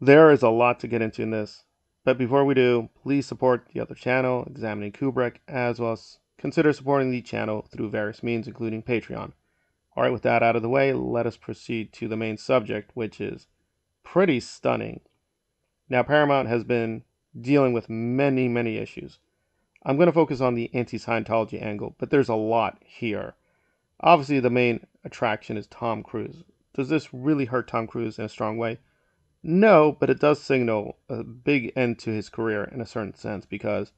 There is a lot to get into in this, but before we do, please support the other channel, Examining Kubrick, as well as consider supporting the channel through various means, including Patreon. Alright, with that out of the way, let us proceed to the main subject, which is pretty stunning. Now, Paramount has been dealing with many, many issues. I'm going to focus on the anti Scientology angle, but there's a lot here. Obviously, the main attraction is Tom Cruise. Does this really hurt Tom Cruise in a strong way? No, but it does signal a big end to his career in a certain sense because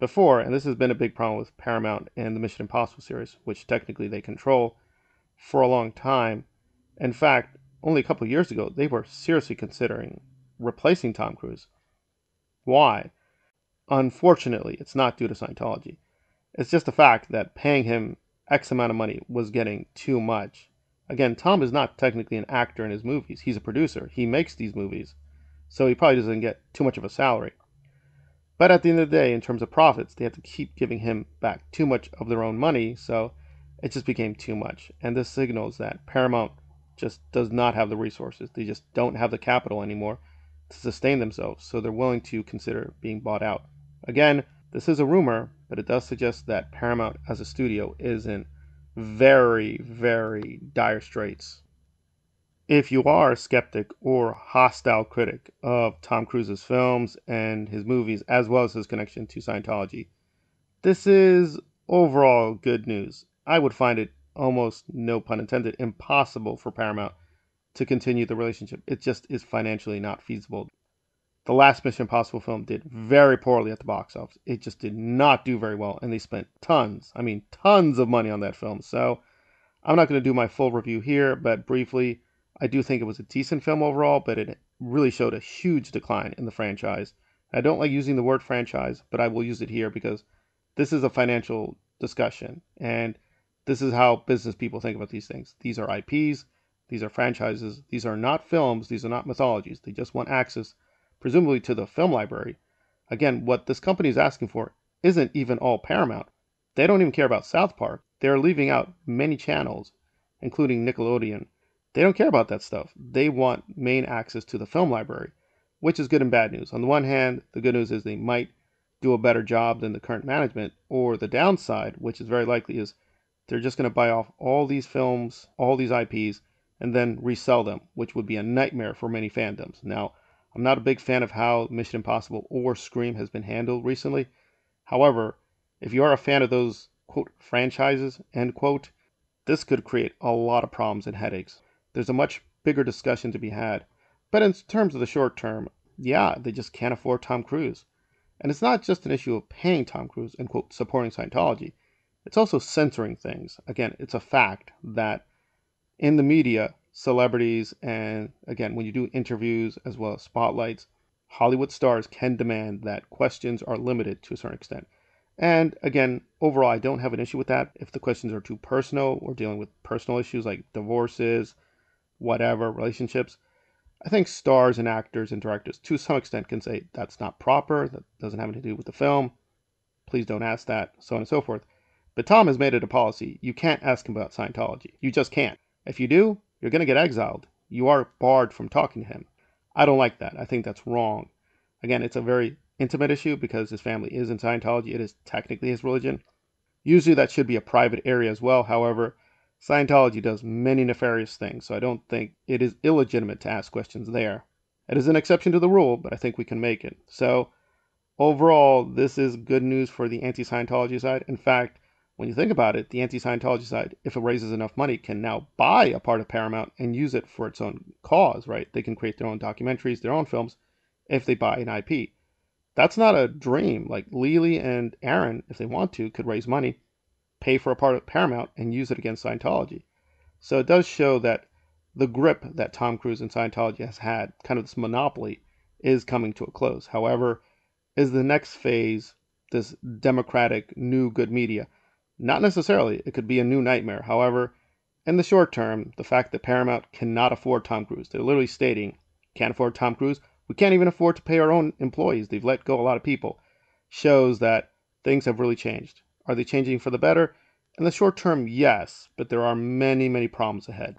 before, and this has been a big problem with Paramount and the Mission Impossible series, which technically they control for a long time. In fact, only a couple years ago, they were seriously considering replacing Tom Cruise. Why? Unfortunately, it's not due to Scientology. It's just the fact that paying him X amount of money was getting too much. Again, Tom is not technically an actor in his movies. He's a producer. He makes these movies. So he probably doesn't get too much of a salary. But at the end of the day, in terms of profits, they have to keep giving him back too much of their own money. So it just became too much. And this signals that Paramount just does not have the resources. They just don't have the capital anymore to sustain themselves. So they're willing to consider being bought out. Again, this is a rumor, but it does suggest that Paramount as a studio is in very, very dire straits. If you are a skeptic or hostile critic of Tom Cruise's films and his movies, as well as his connection to Scientology, this is overall good news. I would find it almost, no pun intended, impossible for Paramount to continue the relationship. It just is financially not feasible. The last Mission Impossible film did very poorly at the box office. It just did not do very well, and they spent tons, I mean, tons of money on that film. So I'm not going to do my full review here, but briefly, I do think it was a decent film overall, but it really showed a huge decline in the franchise. I don't like using the word franchise, but I will use it here because this is a financial discussion, and this is how business people think about these things. These are IPs, these are franchises, these are not films, these are not mythologies. They just want access presumably to the film library. Again, what this company is asking for isn't even all Paramount. They don't even care about South Park. They're leaving out many channels, including Nickelodeon. They don't care about that stuff. They want main access to the film library, which is good and bad news. On the one hand, the good news is they might do a better job than the current management, or the downside, which is very likely, is they're just going to buy off all these films, all these IPs, and then resell them, which would be a nightmare for many fandoms. Now, I'm not a big fan of how Mission Impossible or Scream has been handled recently. However, if you are a fan of those quote franchises end quote, this could create a lot of problems and headaches. There's a much bigger discussion to be had. But in terms of the short term, yeah, they just can't afford Tom Cruise. And it's not just an issue of paying Tom Cruise and quote supporting Scientology. It's also censoring things. Again, it's a fact that in the media, celebrities, and again, when you do interviews as well as spotlights, Hollywood stars can demand that questions are limited to a certain extent. And again, overall, I don't have an issue with that. If the questions are too personal or dealing with personal issues like divorces, whatever, relationships, I think stars and actors and directors to some extent can say that's not proper, that doesn't have anything to do with the film. Please don't ask that, so on and so forth. But Tom has made it a policy. You can't ask him about Scientology. You just can't. If you do, you're going to get exiled. You are barred from talking to him. I don't like that. I think that's wrong. Again, it's a very intimate issue because his family is in Scientology. It is technically his religion. Usually that should be a private area as well. However, Scientology does many nefarious things, so I don't think it is illegitimate to ask questions there. It is an exception to the rule, but I think we can make it. So, overall, this is good news for the anti Scientology side. In fact, when you think about it, the anti Scientology side, if it raises enough money, can now buy a part of Paramount and use it for its own cause, right? They can create their own documentaries, their own films, if they buy an IP. That's not a dream. Like Lily and Aaron, if they want to, could raise money, pay for a part of Paramount, and use it against Scientology. So it does show that the grip that Tom Cruise and Scientology has had, kind of this monopoly, is coming to a close. However, is the next phase this democratic new good media? Not necessarily. It could be a new nightmare. However, in the short term, the fact that Paramount cannot afford Tom Cruise, they're literally stating, can't afford Tom Cruise, we can't even afford to pay our own employees. They've let go a lot of people, shows that things have really changed. Are they changing for the better? In the short term, yes, but there are many, many problems ahead.